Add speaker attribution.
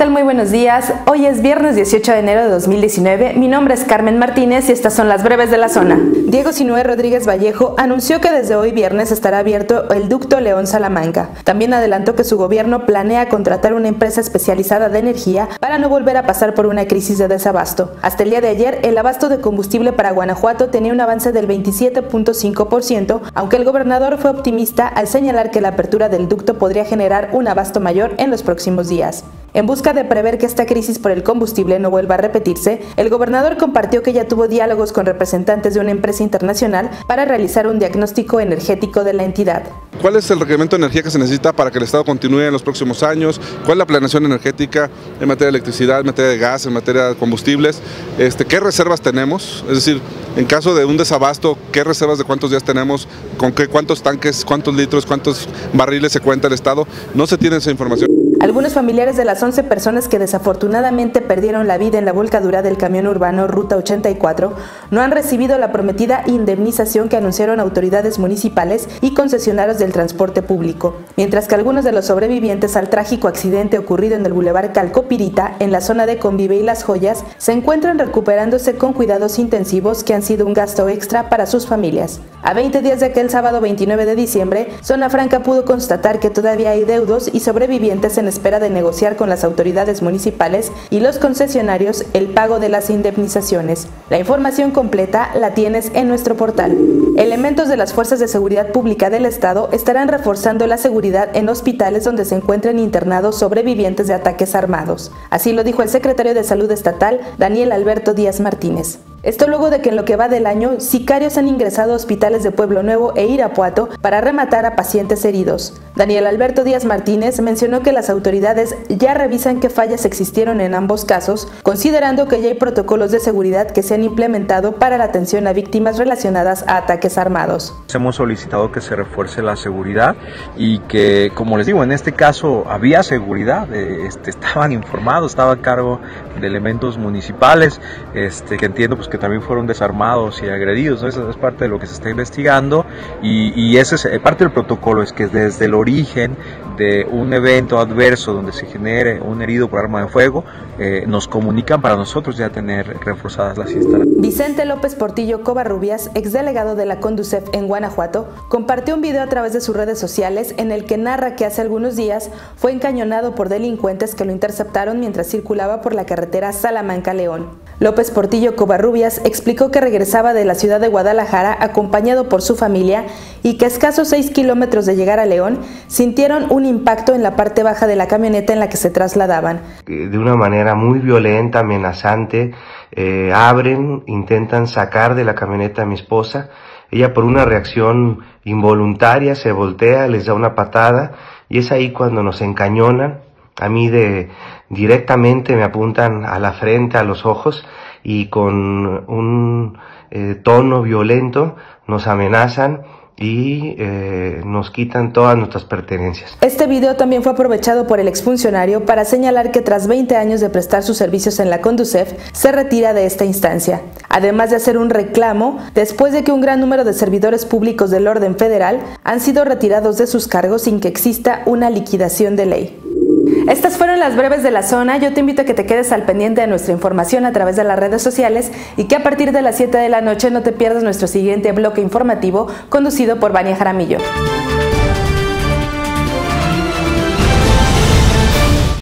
Speaker 1: tal? Muy buenos días. Hoy es viernes 18 de enero de 2019. Mi nombre es Carmen Martínez y estas son las breves de la zona. Diego Sinué Rodríguez Vallejo anunció que desde hoy viernes estará abierto el ducto León Salamanca. También adelantó que su gobierno planea contratar una empresa especializada de energía para no volver a pasar por una crisis de desabasto. Hasta el día de ayer, el abasto de combustible para Guanajuato tenía un avance del 27.5%, aunque el gobernador fue optimista al señalar que la apertura del ducto podría generar un abasto mayor en los próximos días. En busca de prever que esta crisis por el combustible no vuelva a repetirse, el gobernador compartió que ya tuvo diálogos con representantes de una empresa internacional para realizar un diagnóstico energético de la entidad.
Speaker 2: ¿Cuál es el requerimiento de energía que se necesita para que el Estado continúe en los próximos años? ¿Cuál es la planeación energética en materia de electricidad, en materia de gas, en materia de combustibles? Este, ¿Qué reservas tenemos? Es decir, en caso de un desabasto, ¿qué reservas de cuántos días tenemos? ¿Con qué, cuántos tanques, cuántos litros, cuántos barriles se cuenta el Estado? No se tiene esa información.
Speaker 1: Algunos familiares de las 11 personas que desafortunadamente perdieron la vida en la volcadura del camión urbano Ruta 84 no han recibido la prometida indemnización que anunciaron autoridades municipales y concesionarios del transporte público, mientras que algunos de los sobrevivientes al trágico accidente ocurrido en el bulevar Calcopirita, en la zona de Convive y Las Joyas, se encuentran recuperándose con cuidados intensivos que han sido un gasto extra para sus familias. A 20 días de aquel sábado 29 de diciembre, Zona Franca pudo constatar que todavía hay deudos y sobrevivientes en espera de negociar con las autoridades municipales y los concesionarios el pago de las indemnizaciones. La información completa la tienes en nuestro portal. Elementos de las Fuerzas de Seguridad Pública del Estado estarán reforzando la seguridad en hospitales donde se encuentren internados sobrevivientes de ataques armados. Así lo dijo el secretario de Salud Estatal, Daniel Alberto Díaz Martínez. Esto luego de que en lo que va del año, sicarios han ingresado a hospitales de Pueblo Nuevo e Irapuato para rematar a pacientes heridos. Daniel Alberto Díaz Martínez mencionó que las autoridades ya revisan qué fallas existieron en ambos casos, considerando que ya hay protocolos de seguridad que se han implementado para la atención a víctimas relacionadas a ataques armados.
Speaker 3: Hemos solicitado que se refuerce la seguridad y que, como les digo, en este caso había seguridad, eh, este, estaban informados, estaba a cargo de elementos municipales, este, que entiendo pues que también fueron desarmados y agredidos. Eso es parte de lo que se está investigando y, y ese es eh, parte del protocolo, es que desde el origen de un evento adverso donde se genere un herido por arma de fuego, eh, nos comunican para nosotros ya tener reforzadas las instalaciones.
Speaker 1: Vicente López Portillo Covarrubias, exdelegado de la Conducef en Guanajuato, compartió un video a través de sus redes sociales en el que narra que hace algunos días fue encañonado por delincuentes que lo interceptaron mientras circulaba por la carretera Salamanca-León. López Portillo Covarrubias explicó que regresaba de la ciudad de Guadalajara acompañado por su familia y que a escasos 6 kilómetros de llegar a León sintieron un impacto en la parte baja de la camioneta en la que se trasladaban.
Speaker 4: De una manera muy violenta, amenazante, eh, abren, intentan sacar de la camioneta a mi esposa. Ella por una reacción involuntaria se voltea, les da una patada y es ahí cuando nos encañonan a mí de directamente me apuntan a la frente, a los ojos y con un eh, tono violento nos amenazan y eh, nos quitan todas nuestras pertenencias.
Speaker 1: Este video también fue aprovechado por el exfuncionario para señalar que tras 20 años de prestar sus servicios en la Conducef, se retira de esta instancia, además de hacer un reclamo después de que un gran número de servidores públicos del orden federal han sido retirados de sus cargos sin que exista una liquidación de ley. Estas fueron las breves de la zona. Yo te invito a que te quedes al pendiente de nuestra información a través de las redes sociales y que a partir de las 7 de la noche no te pierdas nuestro siguiente bloque informativo conducido por Vania Jaramillo.